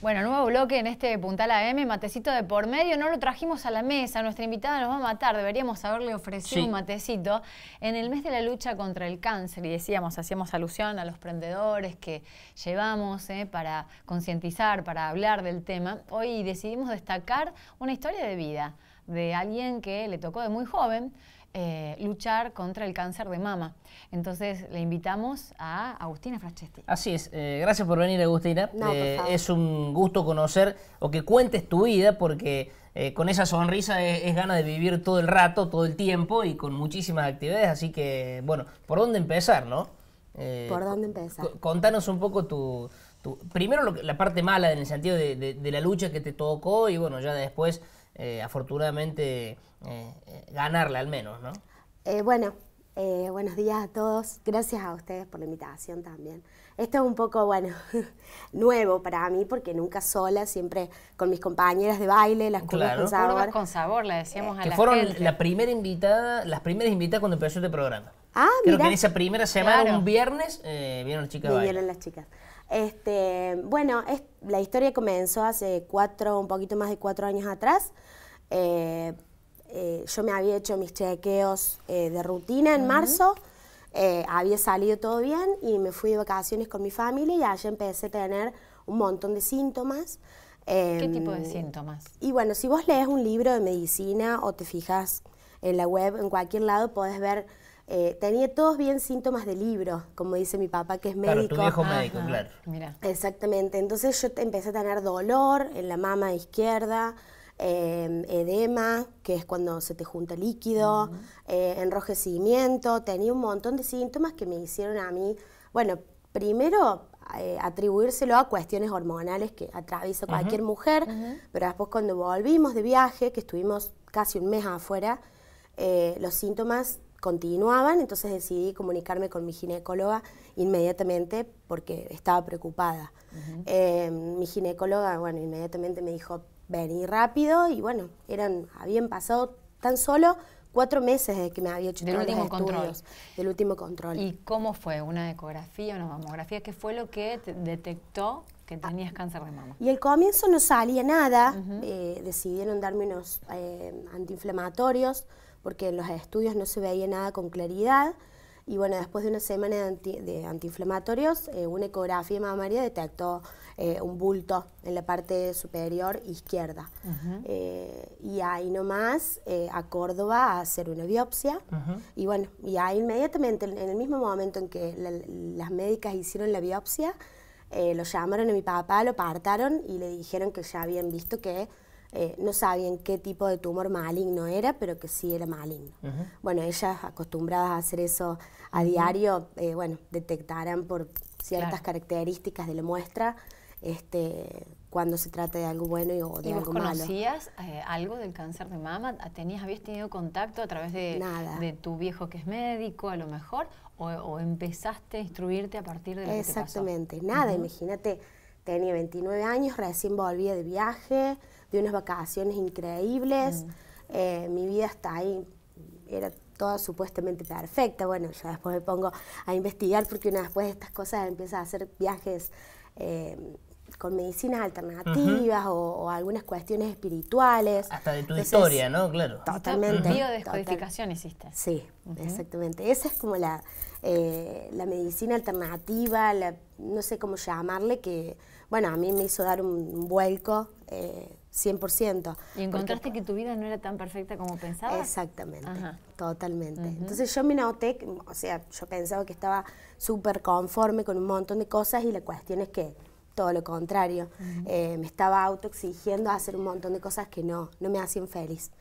Bueno, nuevo bloque en este Puntal AM, matecito de por medio. No lo trajimos a la mesa, nuestra invitada nos va a matar. Deberíamos haberle ofrecido un matecito en el mes de la lucha contra el cáncer. Y decíamos, hacíamos alusión a los prendedores que llevamos eh, para concientizar, para hablar del tema. Hoy decidimos destacar una historia de vida de alguien que le tocó de muy joven eh, luchar contra el cáncer de mama. Entonces le invitamos a Agustina Franceschi. Así es, eh, gracias por venir Agustina. Eh, es un gusto conocer o que cuentes tu vida porque con esa sonrisa es, es gana de vivir todo el rato, todo el tiempo y con muchísimas actividades. Así que, bueno, ¿por dónde empezar, no? ¿Por dónde empezar? Contanos un poco tu... primero la parte mala en el sentido de, la lucha que te tocó y bueno, ya después afortunadamente eh, eh, ganarle al menos, ¿no? Eh, bueno, buenos días a todos. Gracias a ustedes por la invitación también. Esto es un poco, bueno, nuevo para mí porque nunca sola, siempre con mis compañeras de baile, las curvas con sabor. Curvas con sabor, le decíamos a que la fueron la primera invitada, las primeras invitadas cuando empezó este programa. Ah, Creo que en esa primera semana, un viernes, vieron las chicas Vinieron las chicas. Este, bueno, es, la historia comenzó hace cuatro, un poquito más de cuatro años atrás. Eh, eh, yo me había hecho mis chequeos eh, de rutina en marzo, eh, había salido todo bien y me fui de vacaciones con mi familia y allá empecé a tener un montón de síntomas. ¿Qué em, tipo de síntomas? Y bueno, si vos lees un libro de medicina o te fijas en la web, en cualquier lado, podés ver tenía todos bien síntomas de libro, como dice mi papá, que es médico. Claro, tu viejo médico, claro. Exactamente. Entonces yo empecé a tener dolor en la mama izquierda, Em, edema, que es cuando se te junta líquido, eh, enrojecimiento, tenía un montón de síntomas que me hicieron a mí, bueno, primero eh, atribuírselo a cuestiones hormonales que atraviesa cualquier mujer, pero después cuando volvimos de viaje, que estuvimos casi un mes afuera, eh, los síntomas continuaban, entonces decidí comunicarme con mi ginecóloga inmediatamente porque estaba preocupada. Em, mi ginecóloga, bueno, inmediatamente me dijo, vení rápido y bueno, eran, habían pasado tan solo cuatro meses de que me había hecho del último control. del último control. ¿Y cómo fue? ¿Una ecografía, una mamografía? ¿Qué fue lo que detectó que tenías cáncer de mama? Y al comienzo no salía nada, eh, decidieron darme unos eh, antiinflamatorios porque en los estudios no se veía nada con claridad. Y bueno, después de una semana de, antiinflamatorios, eh, una ecografía mamaria detectó eh, un bulto en la parte superior izquierda. Eh, y ahí nomás a Córdoba a hacer una biopsia. Y bueno, y ahí inmediatamente, en el mismo momento en que las médicas hicieron la biopsia, lo llamaron a mi papá, lo apartaron y le dijeron que ya habían visto que eh, no sabían qué tipo de tumor maligno era, pero que sí era maligno. Bueno, ellas acostumbradas a hacer eso a diario, eh, bueno, detectarán por ciertas características de la muestra este, cuando se trata de algo bueno y, o de algo malo. conocías eh, algo del cáncer de mama? ¿Tenías, ¿Habías tenido contacto a través de, de tu viejo que es médico, a lo mejor? ¿O, empezaste a instruirte a partir de lo Exactamente, que te pasó? nada, imagínate, tenía 29 años, recién volvía de viaje, de unas vacaciones increíbles. Mm. Eh, mi vida está ahí, era toda supuestamente perfecta. Bueno, ya después me pongo a investigar porque una después de estas cosas empieza a hacer viajes eh, con medicinas alternativas o, algunas cuestiones espirituales. Hasta de tu historia, ¿no? Claro. Totalmente. Biodescodificación hiciste. Sí, exactamente. Esa es como la, eh, la medicina alternativa, no sé cómo llamarle, que, bueno, a mí me hizo dar un, vuelco. 100%. ¿Y encontraste que tu vida no era tan perfecta como pensabas? Exactamente, totalmente. Entonces yo me noté, o sea, yo pensaba que estaba súper conforme con un montón de cosas y la cuestión es que todo lo contrario, eh, me estaba autoexigiendo hacer un montón de cosas que no, no me hacían feliz.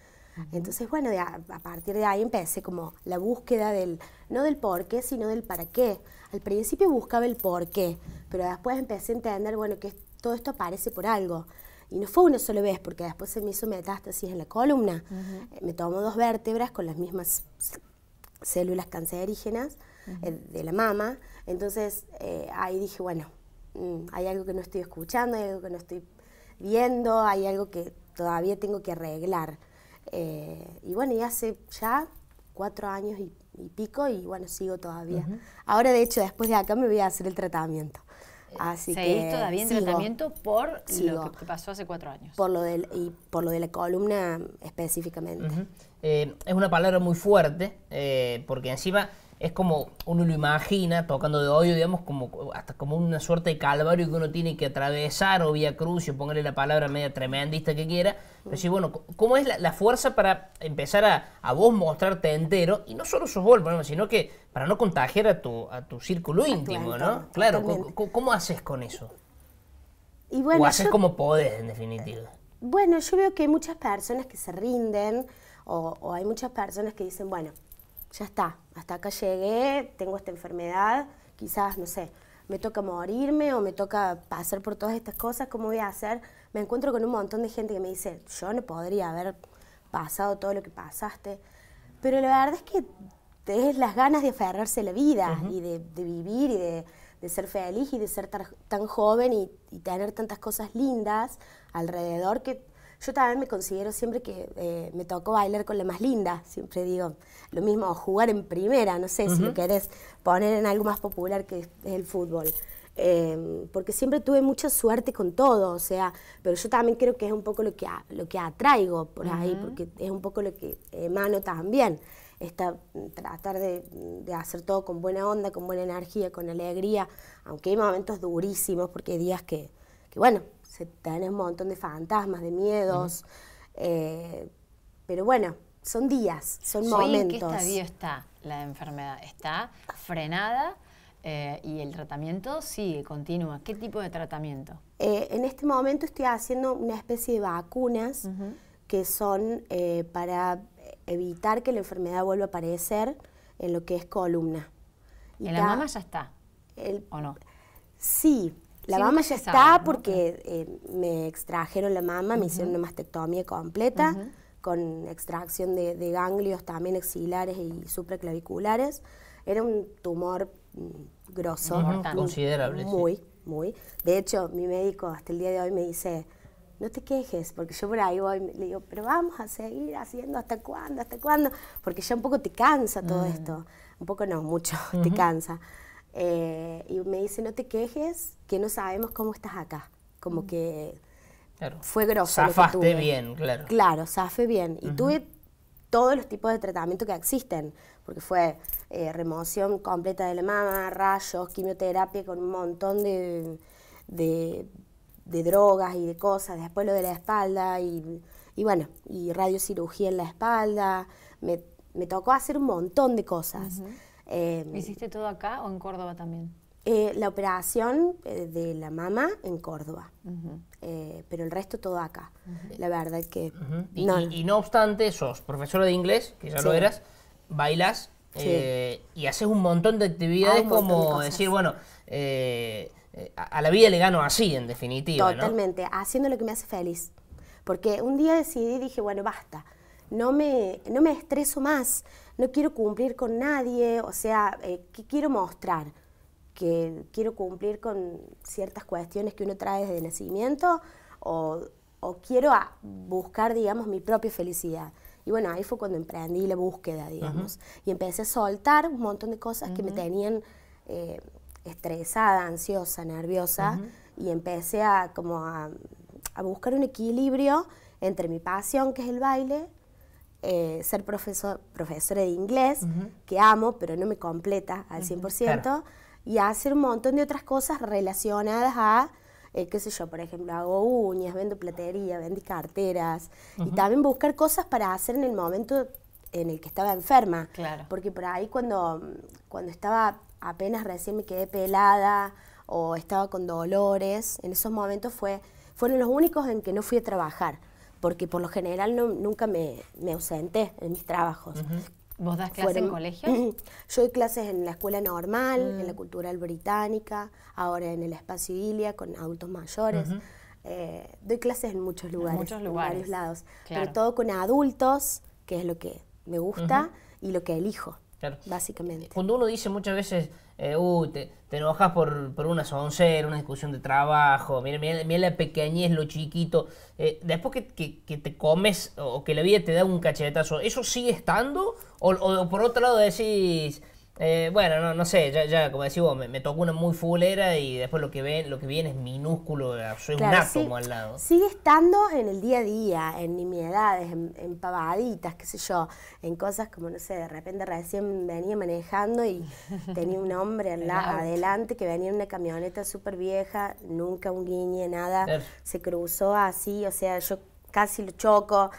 Entonces, bueno, a, partir de ahí empecé como la búsqueda del, no del por qué, sino del para qué. Al principio buscaba el por qué, pero después empecé a entender, bueno, que todo esto aparece por algo. Y no fue una sola vez, porque después se me hizo metástasis en la columna. Eh, me tomó dos vértebras con las mismas células cancerígenas eh, de la mama. Entonces eh, ahí dije, bueno, mm, hay algo que no estoy escuchando, hay algo que no estoy viendo, hay algo que todavía tengo que arreglar. y bueno, y hace ya cuatro años y, pico y bueno, sigo todavía. Ahora, de hecho, después de acá me voy a hacer el tratamiento. Así que todavía en tratamiento por lo que pasó hace cuatro años. Por lo del, y por lo de la columna específicamente. Eh, es una palabra muy fuerte, eh, porque encima es como uno lo imagina tocando de oído, digamos, como hasta como una suerte de calvario que uno tiene que atravesar o vía crucio, ponerle la palabra media tremendista que quiera. Pero sí, bueno, ¿cómo es la, fuerza para empezar a, vos mostrarte entero? Y no solo sos vos, sino que para no contagiar a tu, a tu círculo íntimo, ¿no? Claro, ¿cómo, haces con eso? Y bueno, o haces como podés, en definitiva. Bueno, yo veo que hay muchas personas que se rinden o, o hay muchas personas que dicen, bueno, ya está, hasta acá llegué, tengo esta enfermedad, quizás, no sé, me toca morirme o me toca pasar por todas estas cosas, ¿cómo voy a hacer? Me encuentro con un montón de gente que me dice, yo no podría haber pasado todo lo que pasaste, pero la verdad es que es las ganas de aferrarse a la vida y de, vivir y de, ser feliz y de ser tan, joven y, y, tener tantas cosas lindas alrededor que yo también me considero siempre que eh, me tocó bailar con la más linda, siempre digo, lo mismo jugar en primera, no sé si lo querés poner en algo más popular que es el fútbol. Em, porque siempre tuve mucha suerte con todo, o sea, pero yo también creo que es un poco lo que, lo que atraigo por ahí, porque es un poco lo que emano también, esta, tratar de, de, hacer todo con buena onda, con buena energía, con alegría, aunque hay momentos durísimos, porque hay días que, que bueno, se tiene un montón de fantasmas, de miedos, eh, pero bueno, son días, son momentos. ¿En qué estadio está la enfermedad? ¿Está frenada eh, y el tratamiento sigue, continúa? ¿Qué tipo de tratamiento? Eh, en este momento estoy haciendo una especie de vacunas que son para evitar que la enfermedad vuelva a aparecer en lo que es columna. ¿En la mama ya está? ¿O no? Sí, la mama ya está porque eh, me extrajeron la mama, me hicieron una mastectomía completa con extracción de, ganglios también axilares y supraclaviculares. Era un tumor mm, grosso. Considerable. Muy, muy. De hecho, mi médico hasta el día de hoy me dice, no te quejes, porque yo por ahí voy, le digo, pero vamos a seguir haciendo hasta cuándo, hasta cuándo, porque ya un poco te cansa todo mm. esto. Un poco no, mucho te cansa. Eh, y me dice, no te quejes, que no sabemos cómo estás acá. Como mm. que fue grosso. Zafaste bien, claro. Claro, zafé bien. Y tuve todos los tipos de tratamiento que existen, porque fue eh, remoción completa de la mama, rayos, quimioterapia con un montón de, de, drogas y de cosas, después lo de la espalda y, y bueno, y radiocirugía en la espalda. Me, me, tocó hacer un montón de cosas. Em, ¿Hiciste todo acá o en Córdoba también? Eh, la operación eh, de la mama en Córdoba, eh, pero el resto todo acá. La verdad que... y, no. obstante, sos profesora de inglés, que ya lo eras, bailas y haces un montón de actividades como decir, bueno, a, la vida le gano así, en definitiva. Totalmente, haciendo lo que me hace feliz. Porque un día decidí, dije, bueno, basta, no me, no me estreso más no quiero cumplir con nadie, o sea, eh, ¿qué quiero mostrar? Que quiero cumplir con ciertas cuestiones que uno trae desde nacimiento o, quiero buscar, digamos, mi propia felicidad. Y bueno, ahí fue cuando emprendí la búsqueda, digamos. Y empecé a soltar un montón de cosas que me tenían eh, estresada, ansiosa, nerviosa. Y empecé a, como a, a buscar un equilibrio entre mi pasión, que es el baile, eh, ser profesor, profesora de inglés, que amo, pero no me completa al 100%, y hacer un montón de otras cosas relacionadas a, eh, qué sé yo, por ejemplo, hago uñas, vendo platería, vendo carteras, y también buscar cosas para hacer en el momento en el que estaba enferma. Claro. Porque por ahí cuando, cuando estaba apenas recién me quedé pelada o estaba con dolores, en esos momentos fue, fueron los únicos en que no fui a trabajar porque por lo general no, nunca me, me, ausenté en mis trabajos. ¿Vos das clases en colegios? Yo doy clases en la escuela normal, en la mm. cultural británica, ahora en el espacio Ilia con adultos mayores. Eh, doy clases en muchos lugares, muchos lugares. en varios lados, pero todo con adultos, que es lo que me gusta y lo que elijo. Básicamente. Cuando uno dice muchas veces, eh, te, te, enojas por, por una soncera, una discusión de trabajo, mira, mira, la pequeñez, lo chiquito, eh, después que, que, te comes o que la vida te da un cachetazo, ¿eso sigue estando? O, por otro lado decís, Eh, bueno, no, no sé, ya, ya como decís vos, me, tocó una muy fulera y después lo que ven, lo que viene es minúsculo, soy un átomo al lado. Sigue estando en el día a día, en nimiedades, en, en, pavaditas, qué sé yo, en cosas como, no sé, de repente recién venía manejando y tenía un hombre adelante que venía en una camioneta súper vieja, nunca un guiñe, nada, se cruzó así, o sea, yo casi lo choco.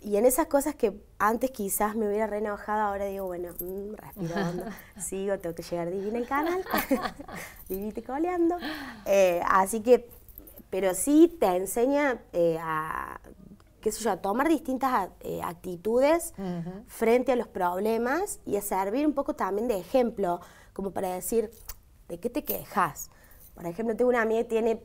Y en esas cosas que antes quizás me hubiera re enojado, ahora digo, bueno, mmm, respiro sigo, tengo que llegar divina el canal, vivite coleando. Eh, así que, pero sí te enseña eh, a, qué sé yo, a tomar distintas eh, actitudes frente a los problemas y a servir un poco también de ejemplo, como para decir, ¿de qué te quejas? Por ejemplo, tengo una amiga que tiene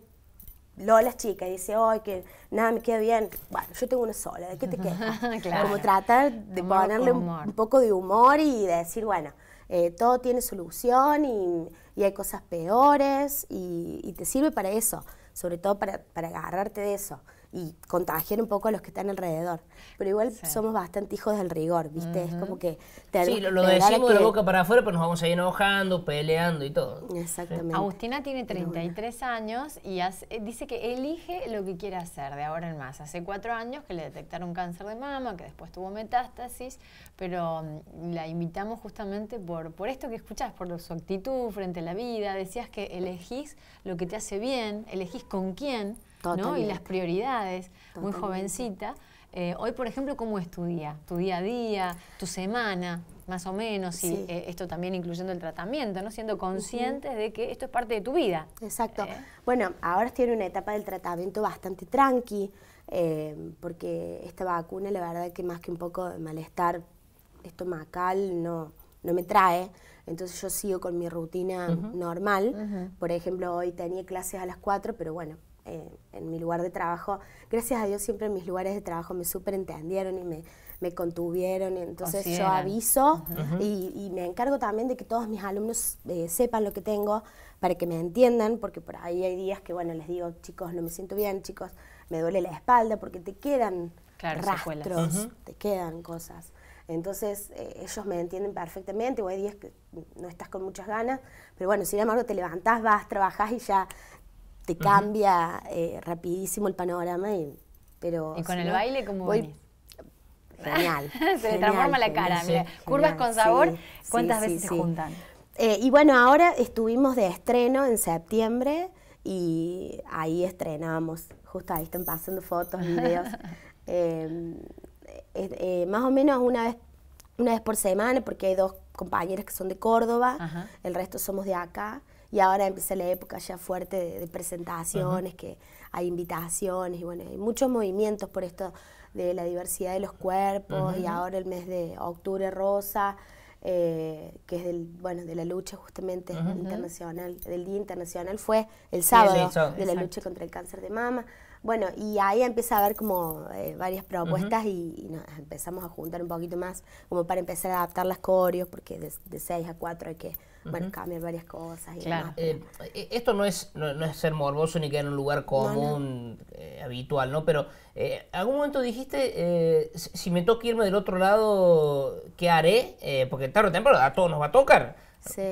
Lola es chica y dice, ay, que nada me queda bien. Bueno, yo tengo una sola, ¿de qué te quejas? Como tratar de ponerle un, poco de humor y de decir, bueno, eh, todo tiene solución y, hay cosas peores y, te sirve para eso, sobre todo para, para agarrarte de eso y contagiar un poco a los que están alrededor. Pero igual somos bastante hijos del rigor, ¿viste? Es como que... Te sí, lo, decimos de la boca para afuera, pero nos vamos a ir enojando, peleando y todo. Exactamente. Agustina tiene 33 años y eh, dice que elige lo que quiere hacer de ahora en más. Hace cuatro años que le detectaron cáncer de mama, que después tuvo metástasis, pero mm, la invitamos justamente por, por esto que escuchás, por su actitud frente a la vida. Decías que elegís lo que te hace bien, elegís con quién y las prioridades, muy jovencita. Eh, hoy, por ejemplo, ¿cómo es tu día? Tu día a día, tu semana, más o menos, y eh, esto también incluyendo el tratamiento, ¿no? Siendo conscientes de que esto es parte de tu vida. Exacto. Eh. Bueno, ahora estoy en una etapa del tratamiento bastante tranqui, porque esta vacuna, la verdad que más que un poco de malestar estomacal, no, no me trae. Entonces yo sigo con mi rutina normal. Por ejemplo, hoy tenía clases a las 4, pero bueno, eh, en mi lugar de trabajo, gracias a Dios siempre en mis lugares de trabajo me súper entendieron y me, me contuvieron, entonces yo aviso y, me encargo también de que todos mis alumnos eh, sepan lo que tengo para que me entiendan, porque por ahí hay días que, bueno, les digo, chicos, no me siento bien, chicos, me duele la espalda, porque te quedan rastros, te quedan cosas. Entonces eh, ellos me entienden perfectamente, o hay días que no estás con muchas ganas, pero bueno, sin embargo te levantás, vas, trabajás y ya te cambia eh, rapidísimo el panorama. Y, pero, ¿Y con el baile cómo voy, Genial. se le transforma la cara. curvas con sabor, ¿cuántas veces se juntan? Eh, y bueno, ahora estuvimos de estreno en septiembre y ahí estrenamos. Justo ahí están pasando fotos, videos. Em, eh, más o menos una vez, una vez por semana, porque hay dos compañeras que son de Córdoba, el resto somos de acá y ahora empieza la época ya fuerte de, presentaciones, que hay invitaciones y bueno, hay muchos movimientos por esto de la diversidad de los cuerpos y ahora el mes de octubre rosa, eh, que es del, bueno, de la lucha justamente internacional, del Día Internacional, fue el sábado de la lucha contra el cáncer de mama. Bueno, y ahí empieza a haber como eh, varias propuestas y, nos empezamos a juntar un poquito más, como para empezar a adaptar las coreos, porque de, de 6 a 4 hay que bueno, cambiar varias cosas. Y claro. Eh, eh, esto no es, no, es ser morboso ni quedar en un lugar común, eh, habitual, ¿no? Pero eh, algún momento dijiste, si me toca irme del otro lado, ¿qué haré? porque tarde o temprano a todos nos va a tocar.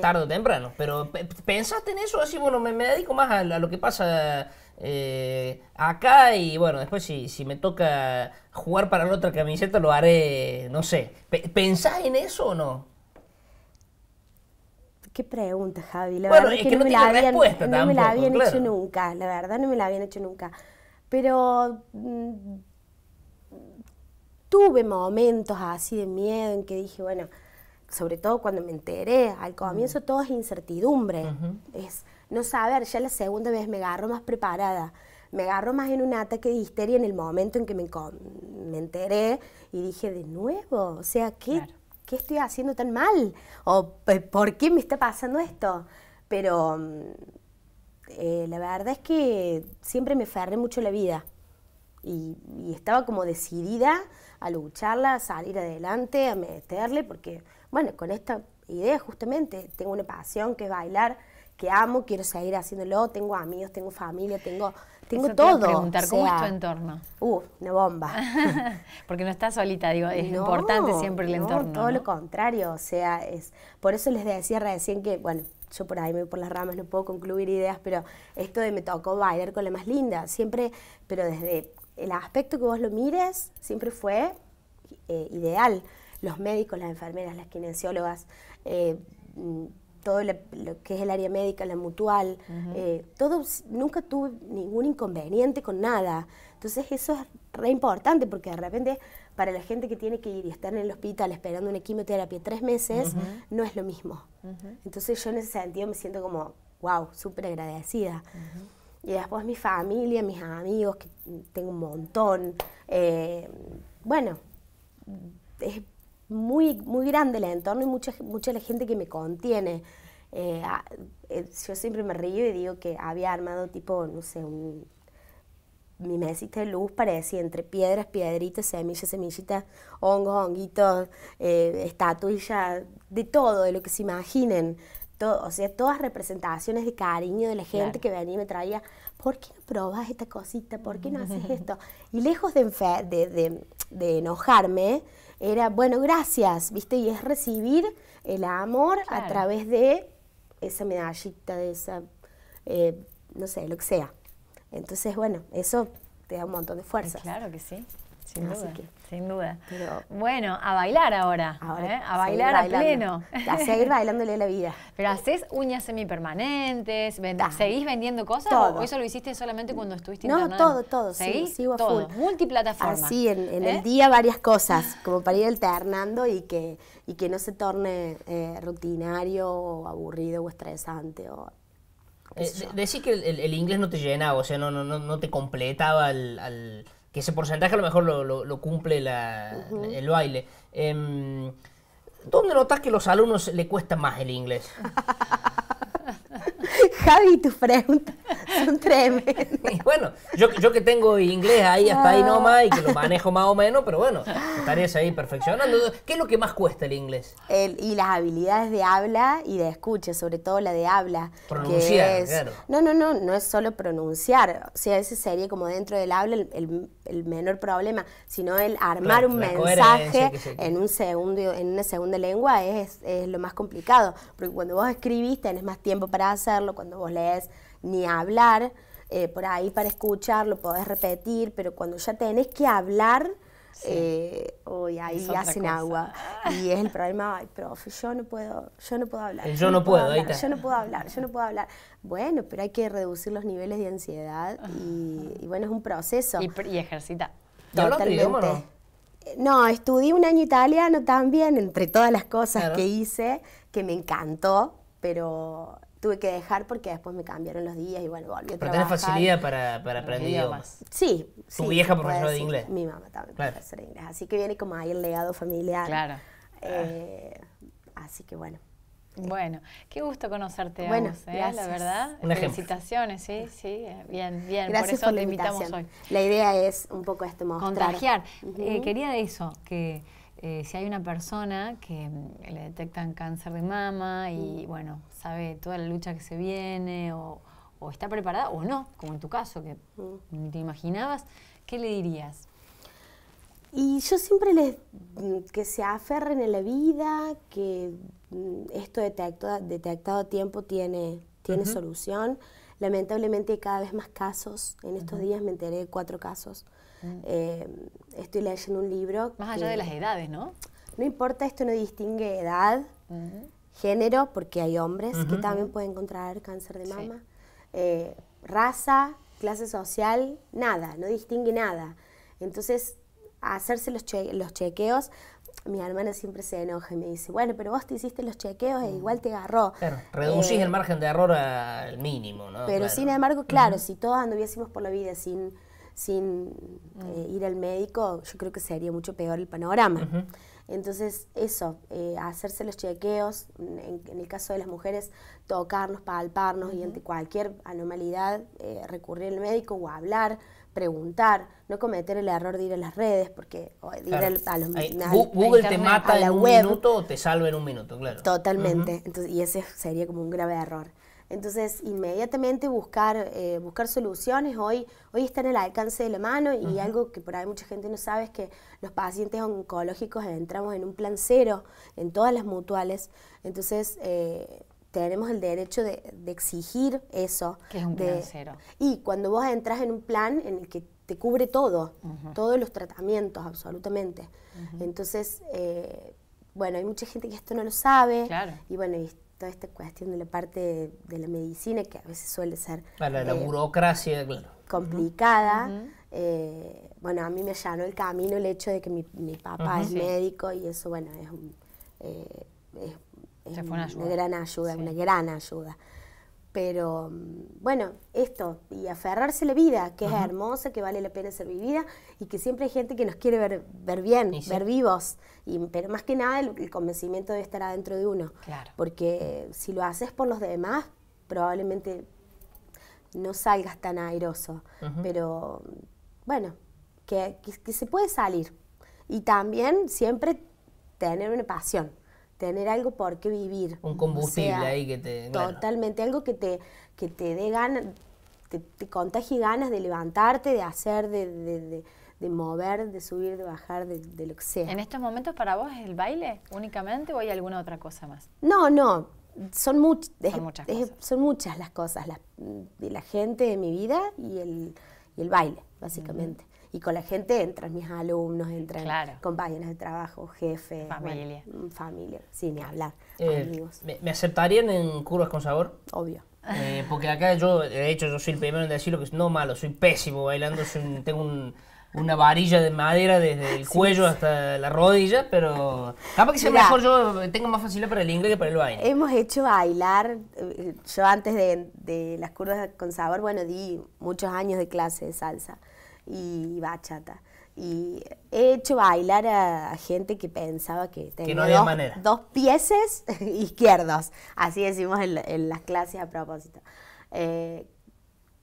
Tarde o temprano. Pero ¿pensaste en eso? Así, bueno, me, dedico más a, lo que pasa acá y bueno, después si, si me toca jugar para la otra camiseta lo haré, no sé. ¿Pensás en eso o no? Qué pregunta, Javi. La verdad es que, no, me la habían, no me la habían hecho nunca. La verdad no me la habían hecho nunca. Pero mm, tuve momentos así de miedo en que dije, bueno, sobre todo cuando me enteré, al comienzo todo es incertidumbre. Es no saber, ya la segunda vez me agarro más preparada. Me agarro más en un ataque de histeria en el momento en que me, me enteré y dije, de nuevo, o sea, ¿qué, ¿qué estoy haciendo tan mal? ¿O por qué me está pasando esto? Pero mm, eh, la verdad es que siempre me aferré mucho la vida y, estaba como decidida a lucharla, a salir adelante, a meterle, porque, bueno, con esta idea justamente tengo una pasión que es bailar, que amo, quiero seguir haciéndolo, tengo amigos, tengo familia, tengo, tengo todo. preguntar, ¿cómo es tu entorno? Uh, una bomba. Porque no estás solita, digo, es importante siempre el entorno. Todo lo contrario, o sea, es por eso les decía recién que, bueno, yo por ahí me voy por las ramas, no puedo concluir ideas, pero esto de me tocó bailar con la más linda, siempre, pero desde el aspecto que vos lo mires, siempre fue eh, ideal. Los médicos, las enfermeras, las kinesiólogas, eh, mm, todo lo, que es el área médica, la mutual, eh, todo, nunca tuve ningún inconveniente con nada. Entonces eso es re importante porque de repente para la gente que tiene que ir y estar en el hospital esperando una quimioterapia tres meses, no es lo mismo. Entonces yo en ese sentido me siento como, wow, súper agradecida. Y después mi familia, mis amigos, que tengo un montón. Eh, bueno, es muy, muy grande el entorno y mucha, mucha la gente que me contiene. Eh, eh, yo siempre me río y digo que había armado tipo, no sé, un, mi mesita de luz parecía entre piedras, piedritas, semillas, semillitas, hongos, honguitos, eh, estatuillas, de todo, de lo que se imaginen. Todo, o sea, todas representaciones de cariño de la gente que venía y me traía, ¿por qué no probas esta cosita? ¿Por qué no haces esto? Y lejos de, de, de, enojarme, era, bueno, gracias, ¿viste? Y es recibir el amor a través de esa medallita, de esa, eh, no sé, lo que sea. Entonces, bueno, eso te da un montón de fuerza. Claro que sí. Sin duda, sin duda. bueno, a bailar ahora, ¿eh? a bailar a pleno. A seguir bailándole la vida. Pero haces uñas semipermanentes, ¿seguís vendiendo cosas todo. o eso lo hiciste solamente cuando estuviste No, todo, todo, sí, sigo todo, full. multiplataforma. Así, en, el ¿Eh? día varias cosas, como para ir alternando y que, y que no se torne eh, rutinario o aburrido o estresante o eh, decir que el, inglés no te llenaba, o sea, no, no, no te completaba al, que ese porcentaje a lo mejor lo, cumple el baile. Eh, ¿Dónde notas que a los alumnos le cuesta más el inglés? Javi, tus preguntas son tremendas. bueno, yo, yo que tengo inglés ahí hasta ahí nomás y que lo manejo más o menos, pero bueno, estarías ahí perfeccionando. ¿Qué es lo que más cuesta el inglés? y las habilidades de habla y de escucha, sobre todo la de habla. Pronunciar, claro. No, no, no, no es solo pronunciar. O sea, ese sería como dentro del habla el, menor problema, sino el armar un mensaje en un segundo, en una segunda lengua es, es lo más complicado. Porque cuando vos escribís tenés más tiempo para hacerlo, cuando vos lees ni hablar, eh, por ahí para escuchar lo podés repetir, pero cuando ya tenés que hablar, eh, ahí hacen agua. Y es el problema, ay, profe, yo no puedo, yo no puedo hablar. Yo, no, puedo, hablar, yo no puedo hablar, yo no puedo hablar. Bueno, pero hay que reducir los niveles de ansiedad y, bueno, es un proceso. Y, y ejercita. Totalmente. no? No, estudié un año italiano también, entre todas las cosas que hice, que me encantó, pero tuve que dejar porque después me cambiaron los días y bueno, volví a Pero tenés facilidad para, para aprender idiomas. Sí. Tu vieja profesora de inglés. Mi mamá también profesora de inglés. Así que viene como ahí el legado familiar. Claro. Eh, así que bueno. Bueno, qué gusto conocerte, bueno, vos, ¿eh? la verdad. Felicitaciones, sí, sí, bien, bien. Gracias por eso te invitamos hoy. La idea es un poco esto mostrar. Contagiar. Eh, quería de eso, que eh, si hay una persona que mm, le detectan cáncer de mama y, mm. bueno, sabe toda la lucha que se viene o, está preparada o no, como en tu caso, que mm. te imaginabas, ¿qué le dirías? Y yo siempre les que se aferren en la vida, que esto detectado, detectado a tiempo tiene, tiene solución. Lamentablemente hay cada vez más casos. En estos días me enteré de cuatro casos eh, estoy leyendo un libro. Más allá de las edades, ¿no? No importa, esto no distingue edad, género, porque hay hombres que también pueden contraer cáncer de mama, eh, raza, clase social, nada, no distingue nada. Entonces, hacerse los, los chequeos, mi hermana siempre se enoja y me dice, bueno, pero vos te hiciste los chequeos e igual te agarró. Claro, reducís eh, el margen de error al mínimo, ¿no? Pero sin embargo, claro, si todos anduviésemos por la vida sin sin eh, ir al médico, yo creo que sería mucho peor el panorama. Entonces, eso, eh, hacerse los chequeos, en, el caso de las mujeres, tocarnos, palparnos y ante cualquier anomalidad eh, recurrir al médico o hablar, preguntar, no cometer el error de ir a las redes, porque ir a los Google te mata en un minuto o te salva en un minuto, claro. Totalmente, Entonces, y ese sería como un grave error. Entonces, inmediatamente buscar, eh, buscar soluciones. Hoy, hoy está en el alcance de la mano y algo que por ahí mucha gente no sabe es que los pacientes oncológicos entramos en un plan cero en todas las mutuales. Entonces, eh, tenemos el derecho de, exigir eso. Que es un plan cero. Y cuando vos entras en un plan en el que te cubre todo, todos los tratamientos, absolutamente. Entonces, eh, bueno, hay mucha gente que esto no lo sabe. Claro. Y bueno, toda esta cuestión de la parte de, la medicina, que a veces suele ser... Para la eh, burocracia, claro. Complicada. Eh, bueno, a mí me allanó el camino el hecho de que mi, papá es médico y eso, bueno, es, un, eh, una, gran ayuda, una gran ayuda. Pero bueno, esto, y aferrarse a la vida, que es hermosa, que vale la pena ser vivida, y que siempre hay gente que nos quiere ver, ver bien, ver vivos. Y, pero más que nada el, convencimiento debe estar adentro de uno. Claro. Porque si lo haces por los demás, probablemente no salgas tan airoso. Pero bueno, que, que se puede salir. Y también siempre tener una pasión tener algo por qué vivir. Un combustible ahí que te... Totalmente, algo que te, que te dé ganas, te, te, contagie ganas de levantarte, de hacer, de, de, mover, de subir, de bajar, de, lo que sea. ¿En estos momentos para vos es el baile únicamente o hay alguna otra cosa más? No, no, son, muchas cosas. son muchas las cosas, de la gente de mi vida y el, y el baile, básicamente y con la gente entran mis alumnos, entran compañeros de trabajo, jefe, familia. Mm, familia, sí, ni hablar, eh, amigos. ¿me, aceptarían en curvas con sabor? Obvio. Eh, porque acá yo, de hecho, yo soy el primero en decirlo que es no malo, soy pésimo bailando, tengo una varilla de madera desde el cuello hasta la rodilla, pero capaz que sea mejor yo tengo más facilidad para el inglés que para el baile. Hemos hecho bailar, eh, yo antes de, de las curvas con sabor, bueno, di muchos años de clase de salsa y bachata. Y he hecho bailar a, gente que pensaba que tenía dos, pieses izquierdos, así decimos en, las clases a propósito. Eh,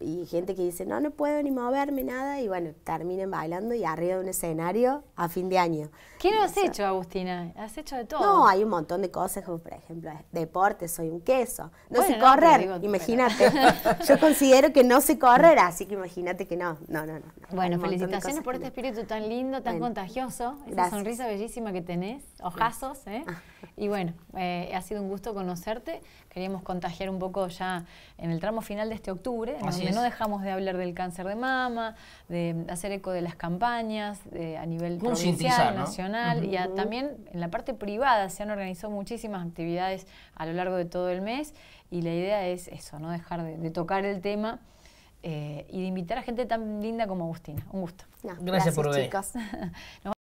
y gente que dice, no, no puedo ni moverme, nada, y bueno, terminen bailando y arriba de un escenario a fin de año. ¿Qué no has hecho, Agustina? ¿Has hecho de todo? No, hay un montón de cosas, como por ejemplo, deporte, soy un queso. No sé correr, imagínate. Yo considero que no sé correr, así que imagínate que no. No, no, no. Bueno, felicitaciones por este espíritu tan lindo, tan contagioso, esa sonrisa bellísima que tenés, ojazos, ¿eh? Ah. Y bueno, eh, ha sido un gusto conocerte. Queríamos contagiar un poco ya en el tramo final de este octubre, en donde no dejamos de hablar del cáncer de mama, de hacer eco de las campañas a nivel provincial, nacional, y también en la parte privada se han organizado muchísimas actividades a lo largo de todo el mes, y la idea es eso, no dejar de, tocar el tema. Eh, y de invitar a gente tan linda como Agustina. Un gusto. gracias, por venir.